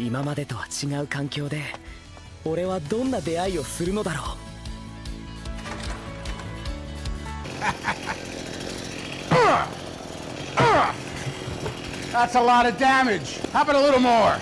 今までとは違う環境で俺はどんな出会いをするのだろう That's a lot of damage. How about a little more?